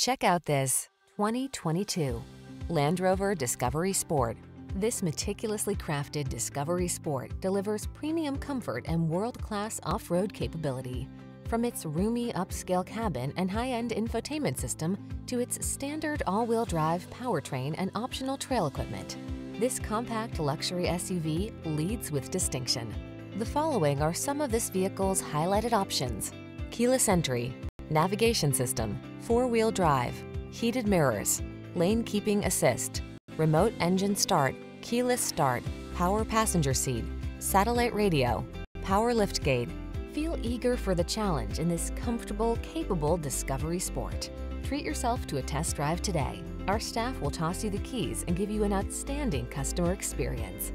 Check out this 2022 Land Rover Discovery Sport. This meticulously crafted Discovery Sport delivers premium comfort and world-class off-road capability. From its roomy upscale cabin and high-end infotainment system to its standard all-wheel drive powertrain and optional trail equipment, this compact luxury SUV leads with distinction. The following are some of this vehicle's highlighted options. Keyless entry, navigation system, four-wheel drive, heated mirrors, lane keeping assist, remote engine start, keyless start, power passenger seat, satellite radio, power lift gate. Feel eager for the challenge in this comfortable, capable Discovery Sport. Treat yourself to a test drive today. Our staff will toss you the keys and give you an outstanding customer experience.